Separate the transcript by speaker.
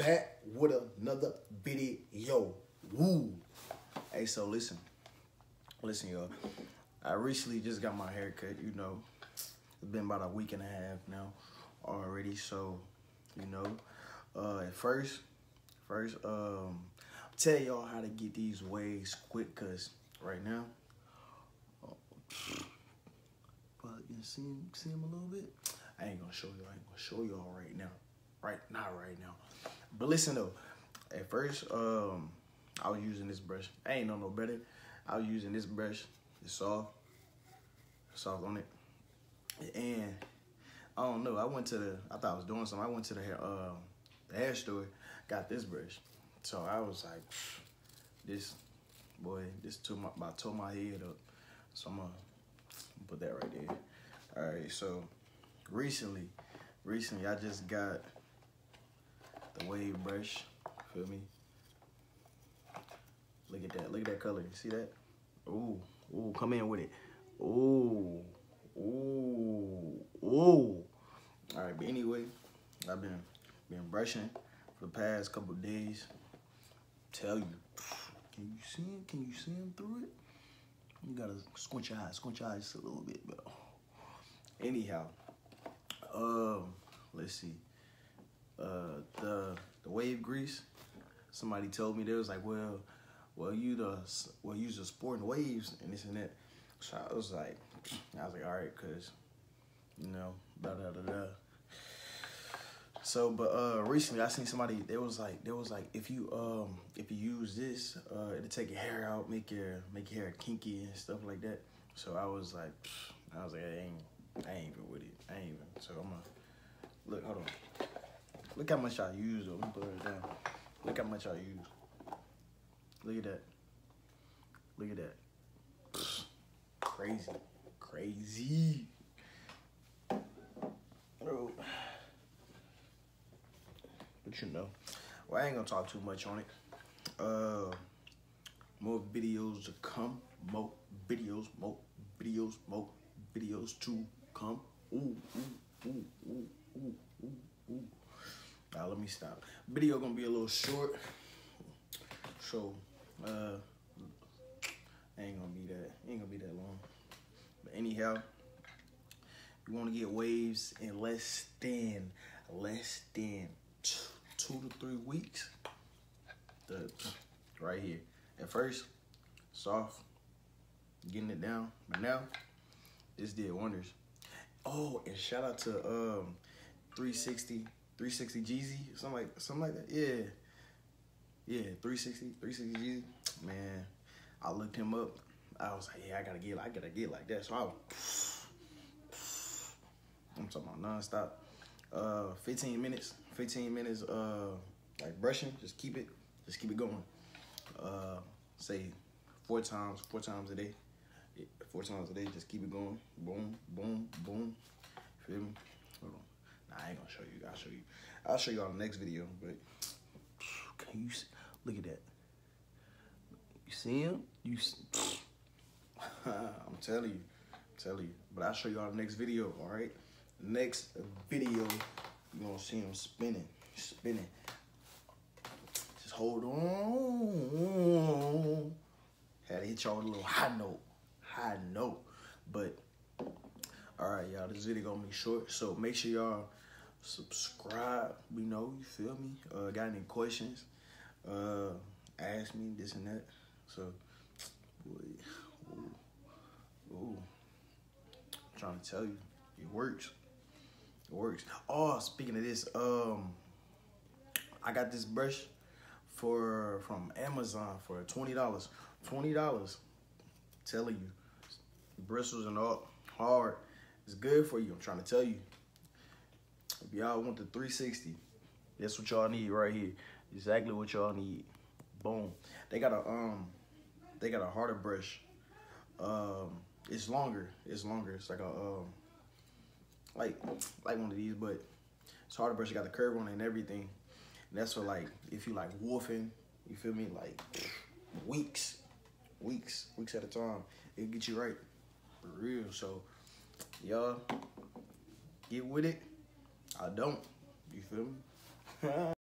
Speaker 1: back with another video. Yo. Woo. Hey, so listen. Listen, y'all. I recently just got my hair cut, you know. It's been about a week and a half now already, so, you know. Uh, at first, first, um, I'll tell y'all how to get these waves quick, because right now, but you see him, see him a little bit? I ain't gonna show you. I ain't gonna show y'all right now. Right, not right now. But listen though, at first, um, I was using this brush. I ain't know no better. I was using this brush. It's soft, soft on it, and I don't know. I went to the. I thought I was doing something. I went to the hair, uh, the hair store, got this brush. So I was like, this boy, this took my, about tore my head up. So I'm gonna put that right there. All right, so recently, recently I just got the wave brush. Feel me? Look at that. Look at that color. You see that? Ooh, ooh, come in with it. Ooh, ooh, ooh. All right, but anyway, I've been been brushing for the past couple days. Tell you, can you see him? Can you see him through it? You gotta squint your eyes, squint your eyes a little bit, but anyhow, um, let's see. Uh, the the wave grease. Somebody told me they was like, well, well, you the well, use the Sportin' Waves and this and that. So I was like, I was like, all right, cause you know, da da da da. So, but uh, recently I seen somebody. They was like, they was like, if you um, if you use this, uh, it'll take your hair out, make your make your hair kinky and stuff like that. So I was like, I was like, I ain't, I ain't even with it. I ain't even. So I'm gonna look. Hold on. Look how much I use though. Let me it down. Look how much I use. Look at that. Look at that. Crazy. Crazy. Oh. But you know. Well, I ain't gonna talk too much on it. Uh more videos to come. More videos, more videos, more videos to come. Ooh, ooh, ooh, ooh, ooh, ooh, ooh. Now let me stop. Video gonna be a little short. So uh ain't gonna be that ain't gonna be that long. But anyhow, you wanna get waves in less than less than two, to three weeks. The right here. At first, soft, getting it down. But now, this did wonders. Oh, and shout out to um 360 360 Jeezy, something like something like that. Yeah. Yeah, 360, 360 Jeezy. Man, I looked him up. I was like, yeah, I gotta get I gotta get like that. So I was I'm talking about non-stop. Uh 15 minutes. 15 minutes uh like brushing. Just keep it, just keep it going. Uh say four times, four times a day. Four times a day, just keep it going. Boom, boom, boom. Feel me? Hold on. Nah, I ain't gonna show you. I'll show you. I'll show you on the next video. But can you see? look at that? You see him? You. See, I'm telling you, I'm telling you. But I'll show you on the next video. All right. Next video, you gonna see him spinning, spinning. Just hold on. Had to hit y'all a little high note, high note. But all right, y'all. This video gonna be short, so make sure y'all subscribe. We know you feel me. Uh, got any questions? Uh, ask me this and that. So, boy, ooh, ooh. I'm trying to tell you, it works. It works. Oh, speaking of this, um, I got this brush for from Amazon for twenty dollars. Twenty dollars. Telling you, bristles and all hard. It's good for you. I'm trying to tell you. If y'all want the 360, that's what y'all need right here. Exactly what y'all need. Boom. They got a um, they got a harder brush. Um, it's longer. It's longer. It's like a um, like like one of these, but it's harder brush. you got the curve on it and everything. And that's for like if you like wolfing. You feel me? Like weeks, weeks, weeks at a time. It'll get you right. For real. So y'all get with it. I don't. You feel me?